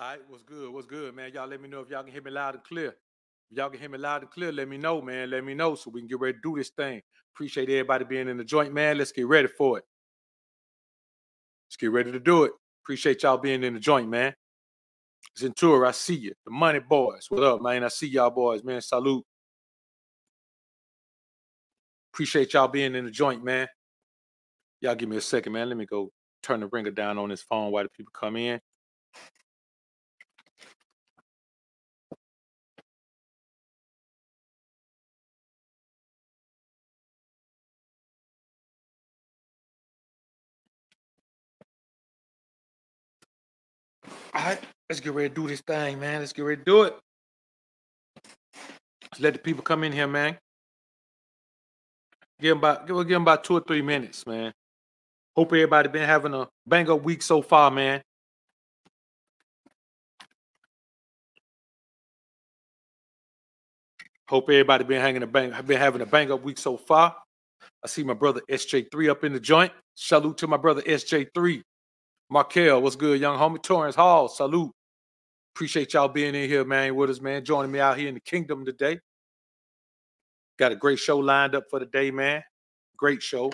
All right, what's good? What's good, man? Y'all let me know if y'all can hear me loud and clear. If y'all can hear me loud and clear, let me know, man. Let me know so we can get ready to do this thing. Appreciate everybody being in the joint, man. Let's get ready for it. Let's get ready to do it. Appreciate y'all being in the joint, man. Zentura, I see you. The money boys. What up, man? I see y'all boys, man. Salute. Appreciate y'all being in the joint, man. Y'all give me a second, man. Let me go turn the ringer down on this phone while the people come in. All right, let's get ready to do this thing, man. Let's get ready to do it. Let's let the people come in here, man. Give them about give, give them about two or three minutes, man. Hope everybody been having a bang up week so far, man. Hope everybody been hanging a bang, been having a bang up week so far. I see my brother SJ3 up in the joint. Salute to my brother SJ3. Markel, what's good, young homie? Torrance Hall, salute. Appreciate y'all being in here, man, with us, man. Joining me out here in the kingdom today. Got a great show lined up for the day, man. Great show.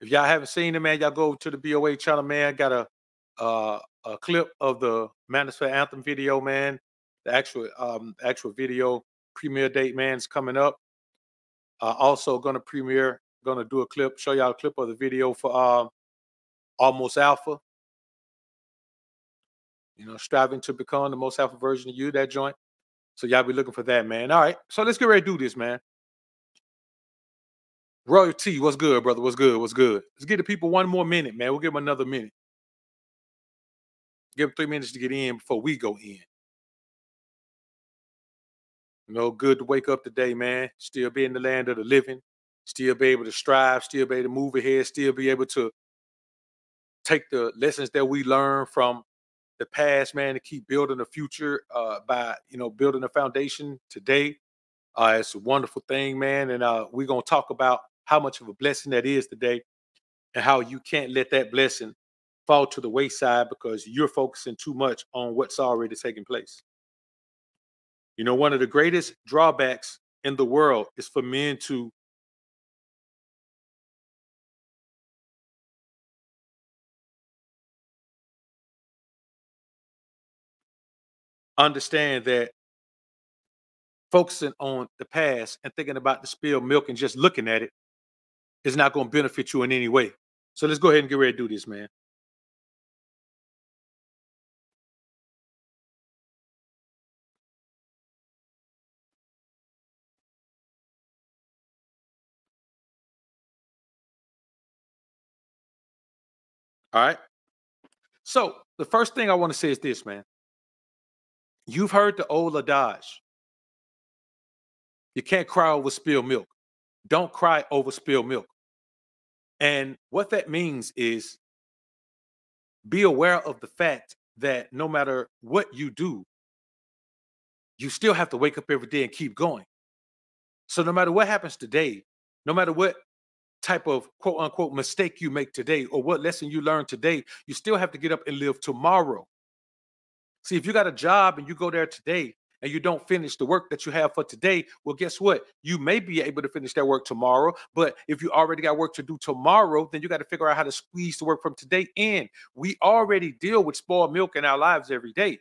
If y'all haven't seen it, man, y'all go to the BOA channel, man. Got a uh, a clip of the Manosphere Anthem video, man. The actual um actual video premiere date, man, is coming up. Uh, also gonna premiere, gonna do a clip, show y'all a clip of the video for um Almost Alpha. You know, striving to become the most alpha version of you, that joint. So y'all be looking for that, man. All right, so let's get ready to do this, man. Royalty, what's good, brother? What's good? What's good? Let's give the people one more minute, man. We'll give them another minute. Give them three minutes to get in before we go in. You know, good to wake up today, man. Still be in the land of the living. Still be able to strive. Still be able to move ahead. Still be able to take the lessons that we learn from the past, man, to keep building the future uh, by you know building a foundation today. Uh, it's a wonderful thing, man, and uh, we're gonna talk about how much of a blessing that is today, and how you can't let that blessing fall to the wayside because you're focusing too much on what's already taking place. You know, one of the greatest drawbacks in the world is for men to understand that focusing on the past and thinking about the spilled milk and just looking at it is not going to benefit you in any way. So let's go ahead and get ready to do this, man. All right. So the first thing I want to say is this, man. You've heard the old adage. You can't cry over spilled milk. Don't cry over spilled milk. And what that means is be aware of the fact that no matter what you do, you still have to wake up every day and keep going. So no matter what happens today, no matter what type of quote unquote mistake you make today or what lesson you learn today, you still have to get up and live tomorrow. See, if you got a job and you go there today and you don't finish the work that you have for today, well, guess what? You may be able to finish that work tomorrow. But if you already got work to do tomorrow, then you got to figure out how to squeeze the work from today in. We already deal with spoiled milk in our lives every day.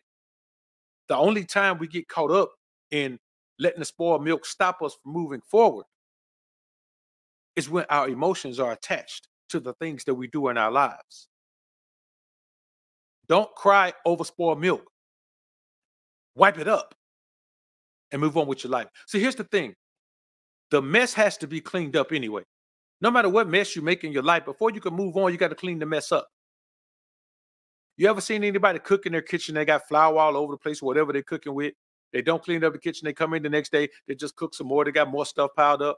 The only time we get caught up in letting the spoiled milk stop us from moving forward is when our emotions are attached to the things that we do in our lives. Don't cry over spoiled milk. Wipe it up and move on with your life. See, here's the thing the mess has to be cleaned up anyway. No matter what mess you make in your life, before you can move on, you got to clean the mess up. You ever seen anybody cook in their kitchen? They got flour all over the place, whatever they're cooking with. They don't clean up the kitchen. They come in the next day, they just cook some more. They got more stuff piled up.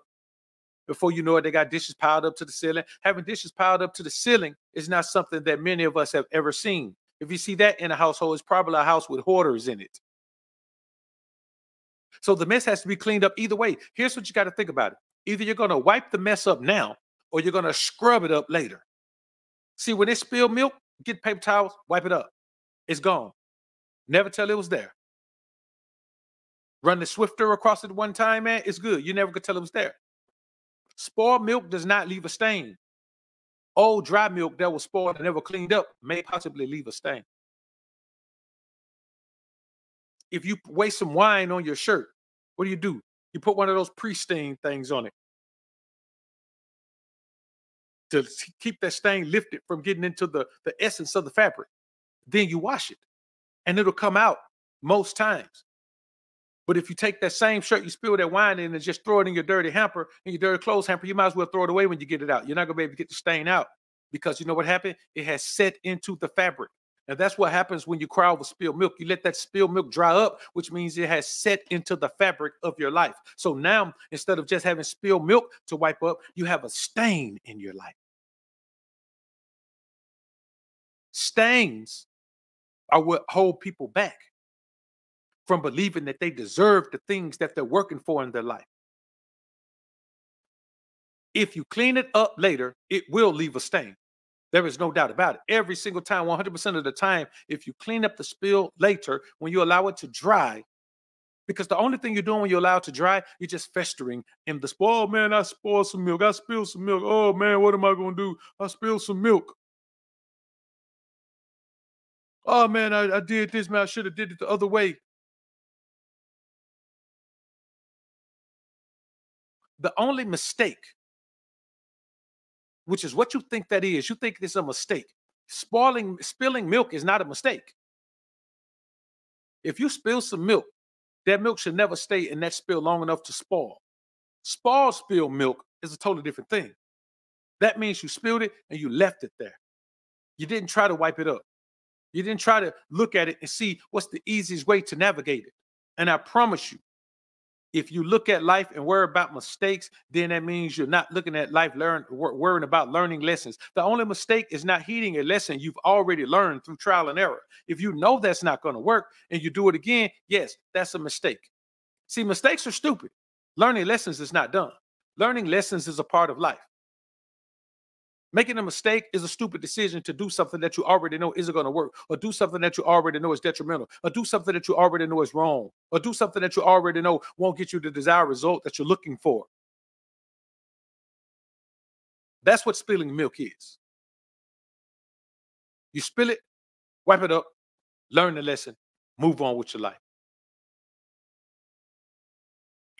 Before you know it, they got dishes piled up to the ceiling. Having dishes piled up to the ceiling is not something that many of us have ever seen. If you see that in a household, it's probably a house with hoarders in it. So the mess has to be cleaned up either way. Here's what you got to think about it. Either you're going to wipe the mess up now or you're going to scrub it up later. See, when they spill milk, get paper towels, wipe it up. It's gone. Never tell it was there. Run the Swiffer across it one time, man, it's good. You never could tell it was there. Spoiled milk does not leave a stain. Old dry milk that was spoiled and never cleaned up may possibly leave a stain. If you waste some wine on your shirt, what do you do? You put one of those pre-stain things on it to keep that stain lifted from getting into the, the essence of the fabric. Then you wash it and it'll come out most times. But if you take that same shirt, you spill that wine in and just throw it in your dirty hamper, in your dirty clothes hamper, you might as well throw it away when you get it out. You're not gonna be able to get the stain out because you know what happened? It has set into the fabric. And that's what happens when you cry over spilled milk. You let that spilled milk dry up, which means it has set into the fabric of your life. So now, instead of just having spilled milk to wipe up, you have a stain in your life. Stains are what hold people back from believing that they deserve the things that they're working for in their life. If you clean it up later, it will leave a stain. There is no doubt about it. Every single time, 100% of the time, if you clean up the spill later, when you allow it to dry, because the only thing you're doing when you allow it to dry, you're just festering in the spoil. Oh man, I spoiled some milk. I spilled some milk. Oh man, what am I gonna do? I spilled some milk. Oh man, I, I did this, man. I should have did it the other way. The only mistake, which is what you think that is, you think it's a mistake. Spoiling, spilling milk is not a mistake. If you spill some milk, that milk should never stay in that spill long enough to spoil. Spoil spilled milk is a totally different thing. That means you spilled it and you left it there. You didn't try to wipe it up. You didn't try to look at it and see what's the easiest way to navigate it. And I promise you, if you look at life and worry about mistakes, then that means you're not looking at life, learn worrying about learning lessons. The only mistake is not heeding a lesson you've already learned through trial and error. If you know that's not going to work and you do it again, yes, that's a mistake. See, mistakes are stupid. Learning lessons is not done. Learning lessons is a part of life. Making a mistake is a stupid decision to do something that you already know isn't going to work, or do something that you already know is detrimental, or do something that you already know is wrong, or do something that you already know won't get you the desired result that you're looking for. That's what spilling milk is. You spill it, wipe it up, learn the lesson, move on with your life.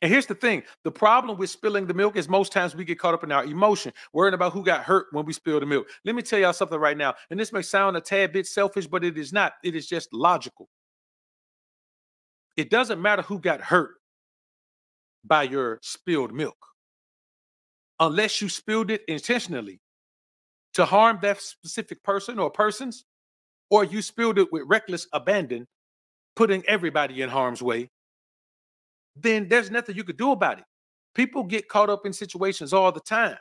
And here's the thing the problem with spilling the milk is most times we get caught up in our emotion, worrying about who got hurt when we spill the milk. Let me tell y'all something right now. And this may sound a tad bit selfish, but it is not. It is just logical. It doesn't matter who got hurt by your spilled milk, unless you spilled it intentionally to harm that specific person or persons, or you spilled it with reckless abandon, putting everybody in harm's way then there's nothing you could do about it. People get caught up in situations all the time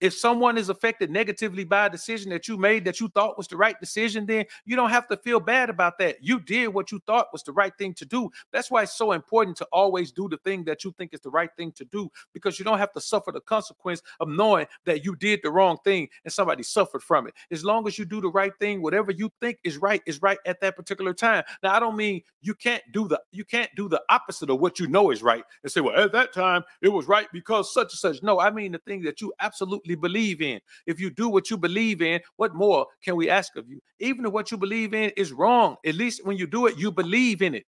if someone is affected negatively by a decision that you made that you thought was the right decision, then you don't have to feel bad about that. You did what you thought was the right thing to do. That's why it's so important to always do the thing that you think is the right thing to do because you don't have to suffer the consequence of knowing that you did the wrong thing and somebody suffered from it. As long as you do the right thing, whatever you think is right is right at that particular time. Now, I don't mean you can't do the you can't do the opposite of what you know is right and say, well, at that time it was right because such and such. No, I mean the thing that you absolutely believe in. If you do what you believe in, what more can we ask of you? Even if what you believe in is wrong, at least when you do it, you believe in it.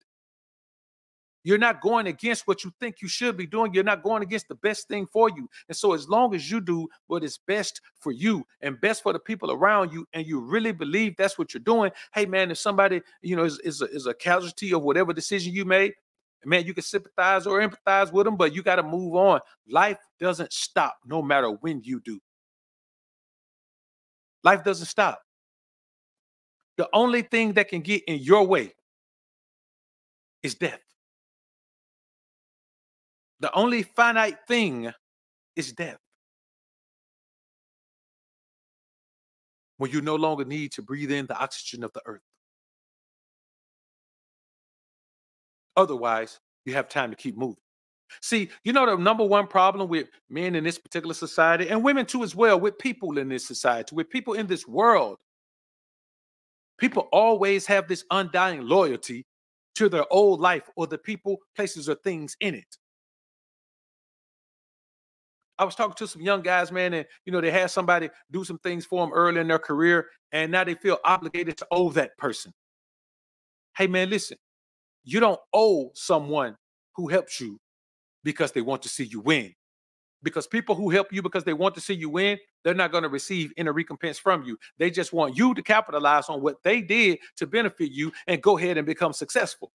You're not going against what you think you should be doing. You're not going against the best thing for you. And so, as long as you do what is best for you and best for the people around you, and you really believe that's what you're doing, hey, man, if somebody, you know, is, is, a, is a casualty of whatever decision you made, man, you can sympathize or empathize with them, but you got to move on. Life doesn't stop no matter when you do. Life doesn't stop. The only thing that can get in your way is death. The only finite thing is death. When you no longer need to breathe in the oxygen of the earth. Otherwise, you have time to keep moving. See, you know the number one problem with men in this particular society and women too as well, with people in this society, with people in this world. People always have this undying loyalty to their old life or the people, places, or things in it. I was talking to some young guys, man, and you know, they had somebody do some things for them early in their career, and now they feel obligated to owe that person. Hey, man, listen, you don't owe someone who helps you because they want to see you win. Because people who help you because they want to see you win, they're not going to receive any recompense from you. They just want you to capitalize on what they did to benefit you and go ahead and become successful.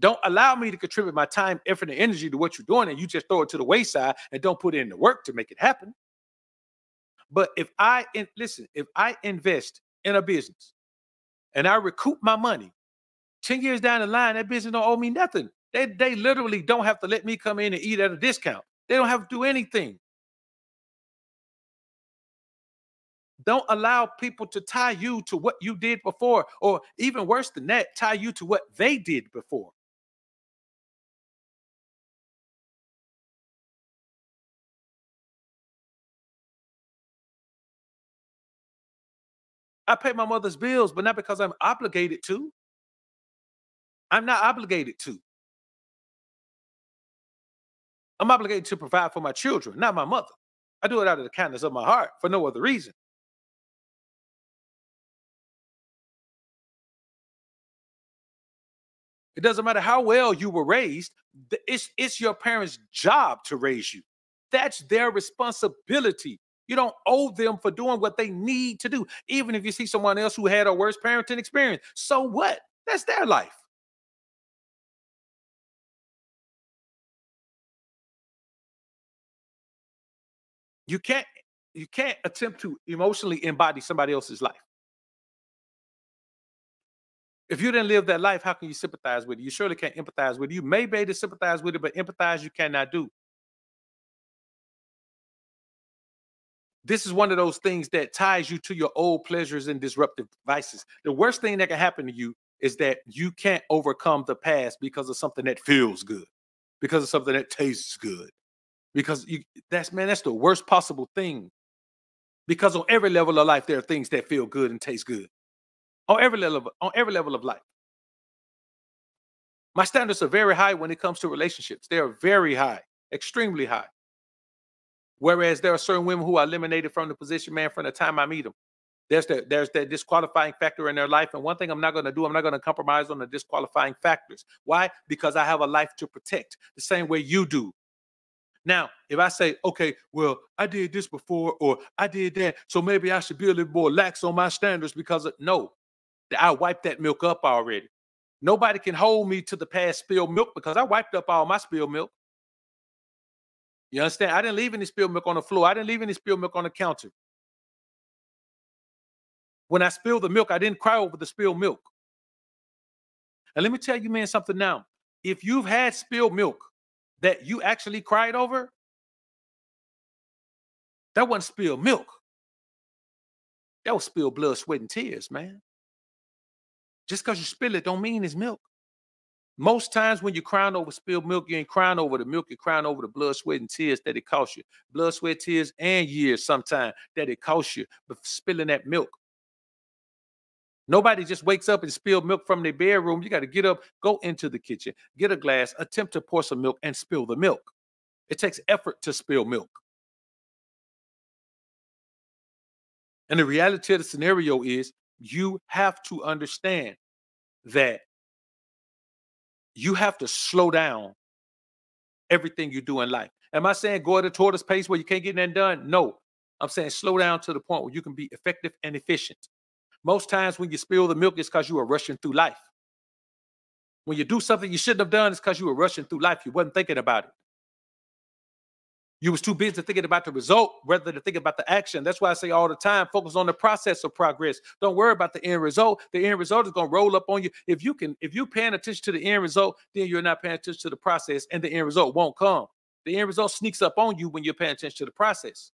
Don't allow me to contribute my time, effort, and energy to what you're doing, and you just throw it to the wayside and don't put in the work to make it happen. But if I listen, if I invest in a business and I recoup my money 10 years down the line, that business don't owe me nothing. They, they literally don't have to let me come in and eat at a discount. They don't have to do anything. Don't allow people to tie you to what you did before, or even worse than that, tie you to what they did before. I pay my mother's bills, but not because I'm obligated to. I'm not obligated to. I'm obligated to provide for my children, not my mother. I do it out of the kindness of my heart for no other reason. It doesn't matter how well you were raised, it's, it's your parents' job to raise you. That's their responsibility. You don't owe them for doing what they need to do. Even if you see someone else who had a worse parenting experience, so what? That's their life. You can't you can't attempt to emotionally embody somebody else's life. If you didn't live that life, how can you sympathize with it? You surely can't empathize with it. You may be able to sympathize with it, but empathize you cannot do. This is one of those things that ties you to your old pleasures and disruptive vices. The worst thing that can happen to you is that you can't overcome the past because of something that feels good, because of something that tastes good. Because you that's man, that's the worst possible thing. Because on every level of life, there are things that feel good and taste good. On every level of, on every level of life. My standards are very high when it comes to relationships. They are very high, extremely high. Whereas there are certain women who are eliminated from the position, man, from the time I meet them. There's that there's that disqualifying factor in their life. And one thing I'm not going to do, I'm not going to compromise on the disqualifying factors. Why? Because I have a life to protect, the same way you do. Now, if I say, okay, well, I did this before, or I did that, so maybe I should be a little more lax on my standards because of, no, I wiped that milk up already. Nobody can hold me to the past spilled milk because I wiped up all my spilled milk. You understand? I didn't leave any spilled milk on the floor. I didn't leave any spilled milk on the counter. When I spilled the milk, I didn't cry over the spilled milk. And let me tell you, man, something now. If you've had spilled milk that you actually cried over, that wasn't spilled milk. That was spilled blood, sweat, and tears, man. Just because you spill it don't mean it's milk. Most times when you're crying over spilled milk, you ain't crying over the milk, you're crying over the blood, sweat, and tears that it cost you. Blood, sweat, tears, and years sometimes that it cost you but spilling that milk. Nobody just wakes up and spill milk from their bedroom. You got to get up, go into the kitchen, get a glass, attempt to pour some milk, and spill the milk. It takes effort to spill milk. And the reality of the scenario is you have to understand that you have to slow down everything you do in life. Am I saying go at a tortoise pace where you can't get nothing done? No. I'm saying slow down to the point where you can be effective and efficient. Most times when you spill the milk, it's because you are rushing through life. When you do something you shouldn't have done, it's because you were rushing through life. You wasn't thinking about it. You was too busy thinking about the result rather than thinking about the action. That's why I say all the time, focus on the process of progress. Don't worry about the end result. The end result is going to roll up on you. If you can, if you're paying attention to the end result, then you're not paying attention to the process, and the end result won't come. The end result sneaks up on you when you're paying attention to the process.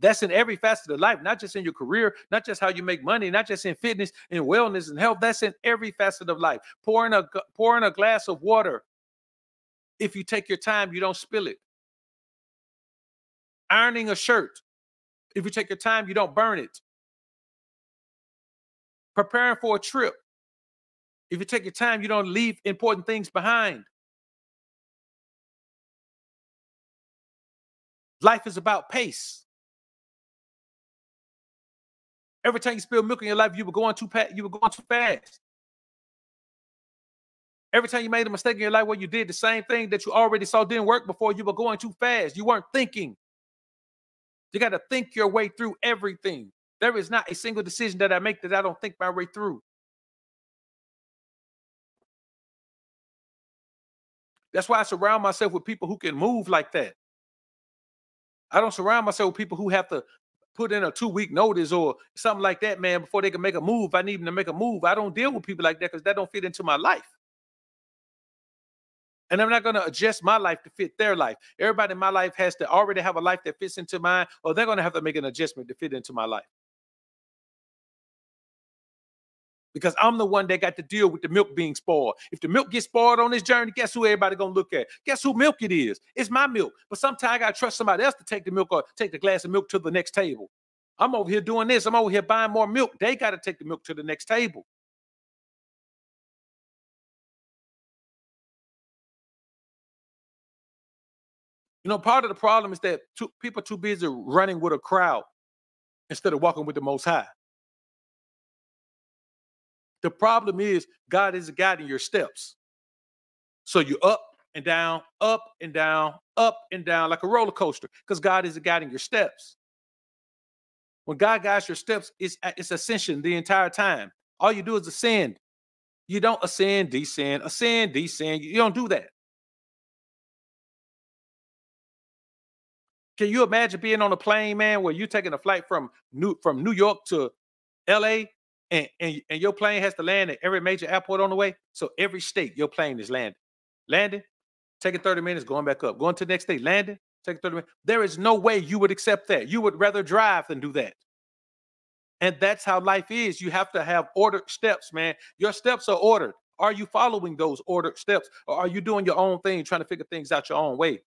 That's in every facet of life, not just in your career, not just how you make money, not just in fitness and wellness and health. That's in every facet of life. Pouring a pouring a glass of water If you take your time, you don't spill it. Ironing a shirt. If you take your time, you don't burn it. Preparing for a trip. If you take your time, you don't leave important things behind. Life is about pace. Every time you spill milk in your life, you were going too fast. You were going too fast. Every time you made a mistake in your life where you did the same thing that you already saw didn't work before, you were going too fast. You weren't thinking. You got to think your way through everything. There is not a single decision that I make that I don't think my way through. That's why I surround myself with people who can move like that. I don't surround myself with people who have to put in a two week notice or something like that, man, before they can make a move. I need them to make a move. I don't deal with people like that because that don't fit into my life. And I'm not going to adjust my life to fit their life. Everybody in my life has to already have a life that fits into mine, or they're going to have to make an adjustment to fit into my life. Because I'm the one that got to deal with the milk being spoiled. If the milk gets spoiled on this journey, guess who everybody gonna look at? Guess who milk it is? It's my milk. But sometimes I gotta trust somebody else to take the milk or take the glass of milk to the next table. I'm over here doing this. I'm over here buying more milk. They got to take the milk to the next table. You know, part of the problem is that too, people too busy running with a crowd instead of walking with the Most High. The problem is God is guiding your steps. So you're up and down, up and down, up and down like a roller coaster because God is guiding your steps. When God guides your steps, it's, it's ascension the entire time. All you do is ascend. You don't ascend, descend, ascend, descend. You don't do that. Can you imagine being on a plane, man, where you're taking a flight from New from New York to LA and, and, and your plane has to land at every major airport on the way? So every state your plane is landing. Landing, taking 30 minutes, going back up, going to the next state, landing, taking 30 minutes. There is no way you would accept that. You would rather drive than do that. And that's how life is. You have to have ordered steps, man. Your steps are ordered. Are you following those ordered steps? Or are you doing your own thing, trying to figure things out your own way?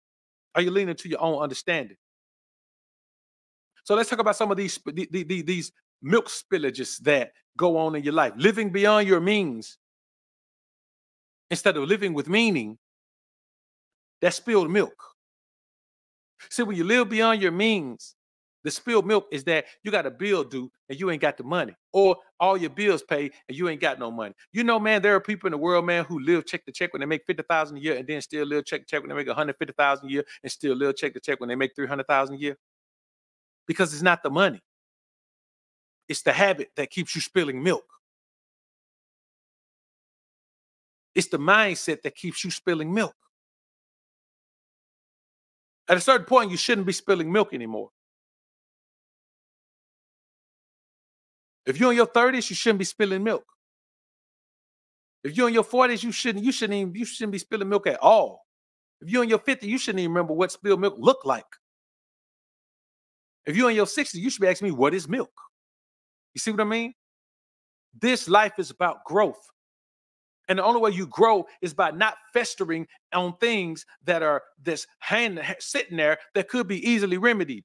Are you leaning to your own understanding? So let's talk about some of these these milk spillages that go on in your life. Living beyond your means instead of living with meaning. That's spilled milk. See, when you live beyond your means, the spilled milk is that you got a bill due and you ain't got the money, or all your bills paid and you ain't got no money. You know, man, there are people in the world, man, who live check to check when they make fifty thousand a year, and then still live check to check when they make one hundred fifty thousand a year, and still live check to check when they make three hundred thousand a year because it's not the money. It's the habit that keeps you spilling milk. It's the mindset that keeps you spilling milk. At a certain point, you shouldn't be spilling milk anymore. If you're in your 30s, you shouldn't be spilling milk. If you're in your 40s, you shouldn't, you shouldn't even, you shouldn't be spilling milk at all. If you're in your 50s, you shouldn't even remember what spilled milk looked like. If you're in your 60s, you should be asking me, what is milk? You see what I mean? This life is about growth. And the only way you grow is by not festering on things that are this hand sitting there that could be easily remedied.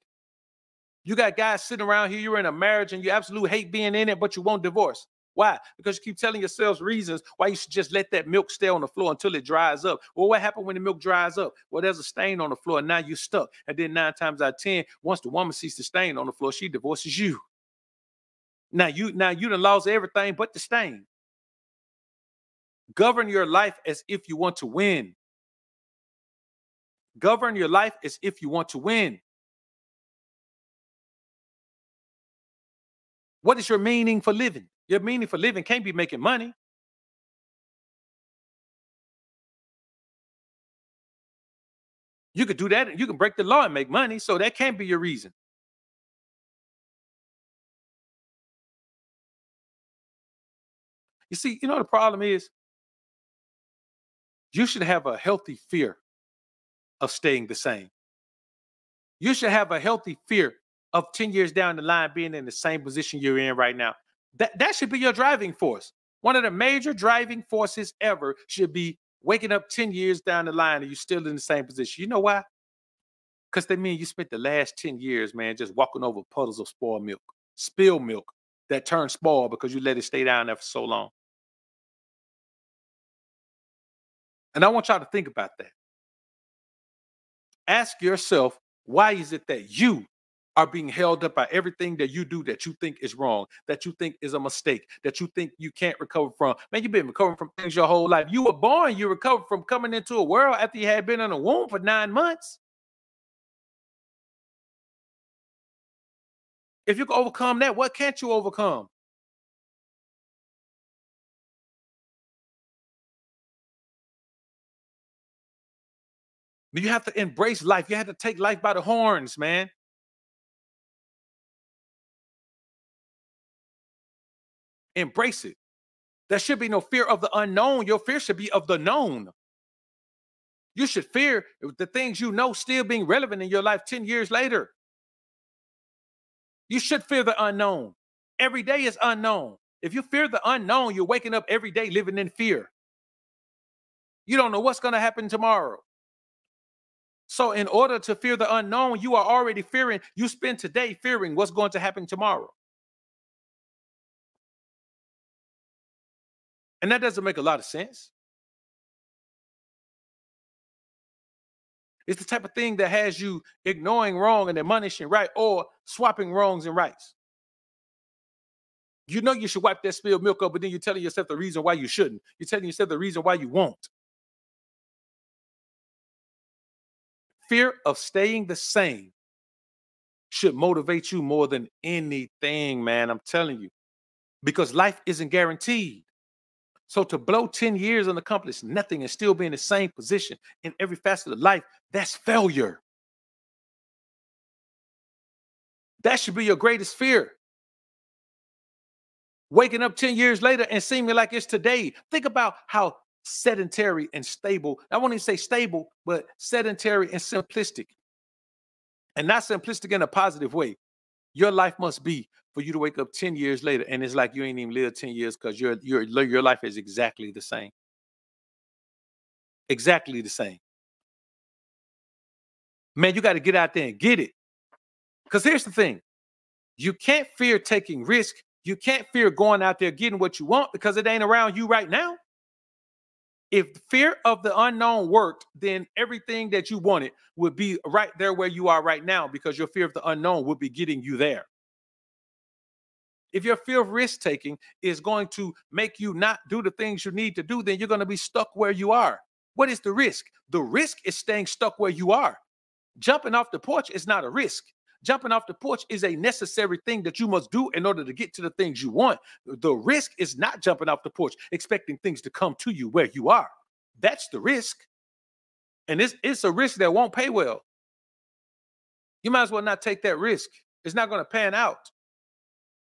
You got guys sitting around here, you're in a marriage and you absolutely hate being in it, but you won't divorce. Why? Because you keep telling yourselves reasons why you should just let that milk stay on the floor until it dries up. Well, what happened when the milk dries up? Well, there's a stain on the floor, and now you're stuck. And then nine times out of ten, once the woman sees the stain on the floor, she divorces you. Now you now you done lost everything but the stain. Govern your life as if you want to win. Govern your life as if you want to win. What is your meaning for living? Your meaning for living can't be making money. You could do that. You can break the law and make money. So that can't be your reason. You see, you know, the problem is you should have a healthy fear of staying the same. You should have a healthy fear of 10 years down the line being in the same position you're in right now. That, that should be your driving force. One of the major driving forces ever should be waking up 10 years down the line and you're still in the same position. You know why? Because they mean you spent the last 10 years, man, just walking over puddles of spoiled milk, spilled milk that turned spoiled because you let it stay down there for so long. And I want y'all to think about that. Ask yourself, why is it that you are being held up by everything that you do that you think is wrong, that you think is a mistake, that you think you can't recover from. Man, you've been recovering from things your whole life. You were born, you recovered from coming into a world after you had been in a womb for nine months. If you can overcome that, what can't you overcome? You have to embrace life. You have to take life by the horns, man. Embrace it. There should be no fear of the unknown. Your fear should be of the known. You should fear the things you know still being relevant in your life 10 years later. You should fear the unknown. Every day is unknown. If you fear the unknown, you're waking up every day living in fear. You don't know what's going to happen tomorrow. So, in order to fear the unknown, you are already fearing, you spend today fearing what's going to happen tomorrow. And that doesn't make a lot of sense. It's the type of thing that has you ignoring wrong and admonishing right or swapping wrongs and rights. You know you should wipe that spilled milk up, but then you're telling yourself the reason why you shouldn't. You're telling yourself the reason why you won't. Fear of staying the same should motivate you more than anything, man. I'm telling you, because life isn't guaranteed. So to blow 10 years and accomplish nothing and still be in the same position in every facet of life, that's failure. That should be your greatest fear. Waking up 10 years later and seeming like it's today. Think about how sedentary and stable, I won't even say stable, but sedentary and simplistic. And not simplistic in a positive way. Your life must be for you to wake up 10 years later and it's like you ain't even lived 10 years because your your your life is exactly the same. Exactly the same. Man, you got to get out there and get it. Because here's the thing you can't fear taking risk. You can't fear going out there getting what you want because it ain't around you right now. If fear of the unknown worked, then everything that you wanted would be right there where you are right now because your fear of the unknown would be getting you there. If your fear of risk taking is going to make you not do the things you need to do, then you're going to be stuck where you are. What is the risk? The risk is staying stuck where you are. Jumping off the porch is not a risk. Jumping off the porch is a necessary thing that you must do in order to get to the things you want. The risk is not jumping off the porch, expecting things to come to you where you are. That's the risk. And it's, it's a risk that won't pay well. You might as well not take that risk. It's not going to pan out.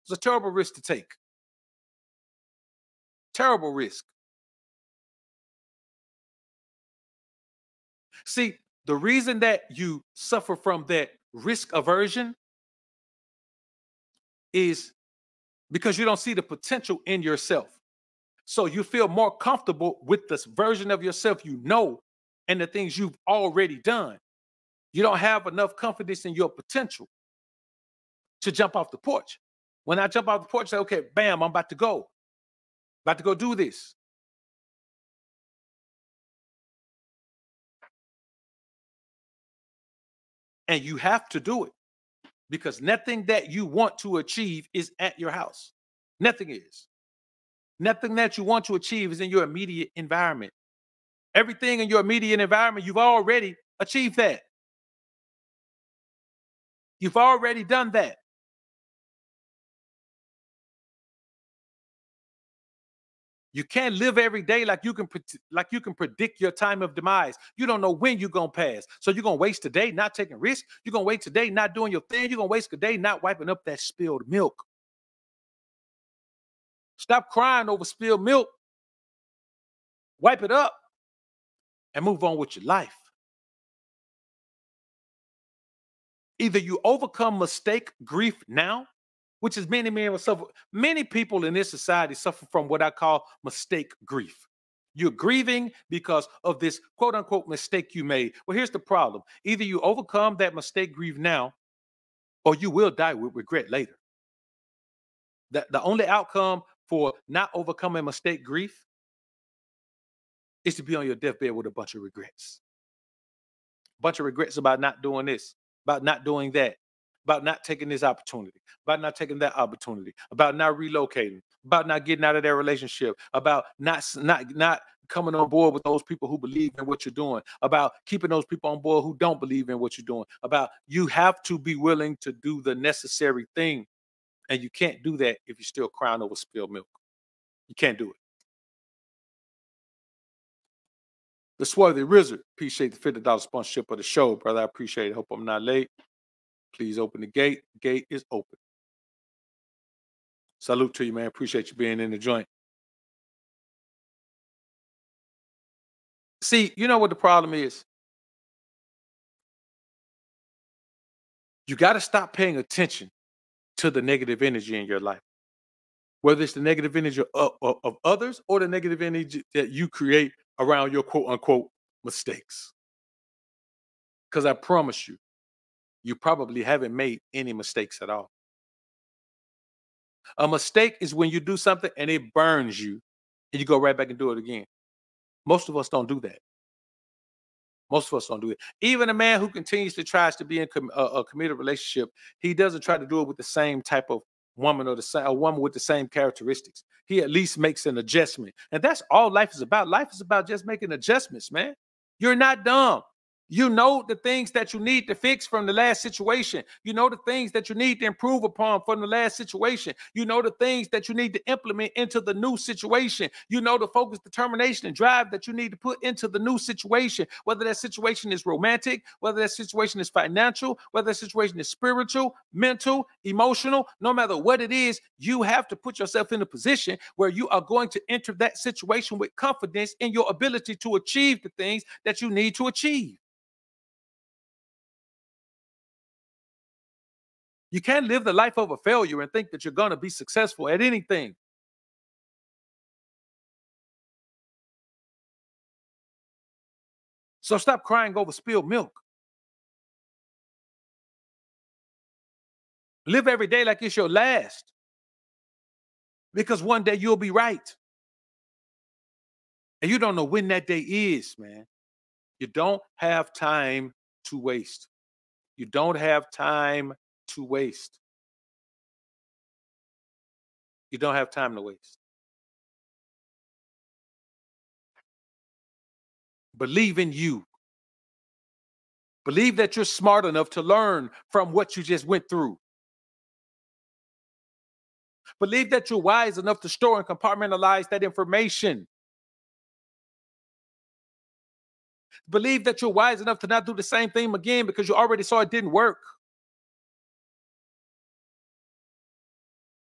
It's a terrible risk to take. Terrible risk. See, the reason that you suffer from that risk aversion is because you don't see the potential in yourself. So you feel more comfortable with this version of yourself you know and the things you've already done. You don't have enough confidence in your potential to jump off the porch. When I jump off the porch, say, okay, bam, I'm about to go. About to go do this. And you have to do it because nothing that you want to achieve is at your house. Nothing is. Nothing that you want to achieve is in your immediate environment. Everything in your immediate environment, you've already achieved that. You've already done that. You can't live every day like you can like you can predict your time of demise. You don't know when you're gonna pass. So you're gonna waste a day not taking risks. You're gonna wait today not doing your thing. You're gonna waste a day not wiping up that spilled milk. Stop crying over spilled milk. Wipe it up and move on with your life. Either you overcome mistake grief now which is many men will suffer. Many people in this society suffer from what I call mistake grief. You're grieving because of this quote unquote mistake you made. Well, here's the problem either you overcome that mistake, grief now, or you will die with regret later. The, the only outcome for not overcoming mistake grief is to be on your deathbed with a bunch of regrets. A bunch of regrets about not doing this, about not doing that, about not taking this opportunity, about not taking that opportunity, about not relocating, about not getting out of their relationship, about not not not coming on board with those people who believe in what you're doing, about keeping those people on board who don't believe in what you're doing, about you have to be willing to do the necessary thing. And you can't do that if you're still crying over spilled milk. You can't do it. The Swarthy Wizard, appreciate the $50 sponsorship of the show, brother. I appreciate it. Hope I'm not late. Please open the gate. gate is open. Salute to you, man. Appreciate you being in the joint. See, you know what the problem is? You got to stop paying attention to the negative energy in your life, whether it's the negative energy of, of, of others or the negative energy that you create around your quote unquote mistakes. Because I promise you, you probably haven't made any mistakes at all. A mistake is when you do something and it burns you and you go right back and do it again. Most of us don't do that. Most of us don't do it. Even a man who continues to tries to be in a, a, committed relationship, he doesn't try to do it with the same type of woman or the same a woman with the same characteristics. He at least makes an adjustment, and that's all life is about. Life is about just making adjustments, man. You're not dumb. You know the things that you need to fix from the last situation. You know the things that you need to improve upon from the last situation. You know the things that you need to implement into the new situation. You know the focus, determination, and drive that you need to put into the new situation. Whether that situation is romantic, whether that situation is financial, whether that situation is spiritual, mental, emotional, no matter what it is, you have to put yourself in a position where you are going to enter that situation with confidence in your ability to achieve the things that you need to achieve. You can't live the life of a failure and think that you're going to be successful at anything. So stop crying over spilled milk. Live every day like it's your last. Because one day you'll be right. And you don't know when that day is, man. You don't have time to waste. You don't have time to waste. You don't have time to waste. Believe in you. Believe that you're smart enough to learn from what you just went through. Believe that you're wise enough to store and compartmentalize that information. Believe that you're wise enough to not do the same thing again because you already saw it didn't work.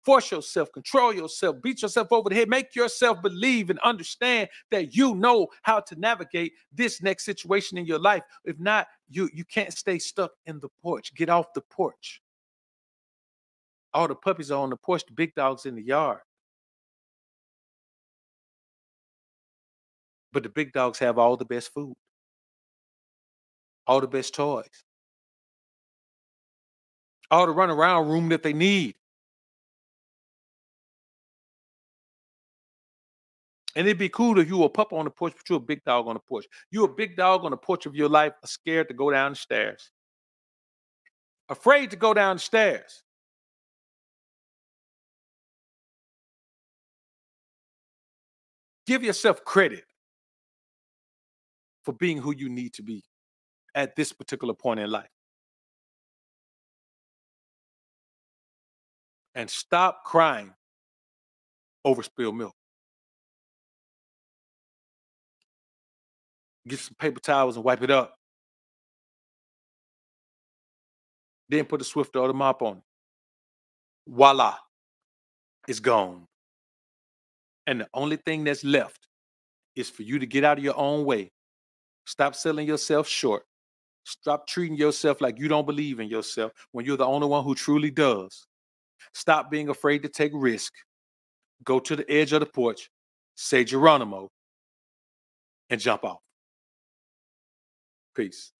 Force yourself, control yourself, beat yourself over the head, make yourself believe and understand that you know how to navigate this next situation in your life. If not, you you can't stay stuck in the porch. Get off the porch. All the puppies are on the porch, the big dogs in the yard. But the big dogs have all the best food, all the best toys, all the run around room that they need. And it'd be cool if you were a pup on the porch, but you're a big dog on the porch. You're a big dog on the porch of your life, scared to go down the stairs, afraid to go down the stairs. Give yourself credit for being who you need to be at this particular point in life. And stop crying over spilled milk. Get some paper towels and wipe it up. Then put the Swiffer or the mop on. Voila, it's gone. And the only thing that's left is for you to get out of your own way. Stop selling yourself short. Stop treating yourself like you don't believe in yourself when you're the only one who truly does. Stop being afraid to take risk. Go to the edge of the porch. Say Geronimo and jump off. Peace.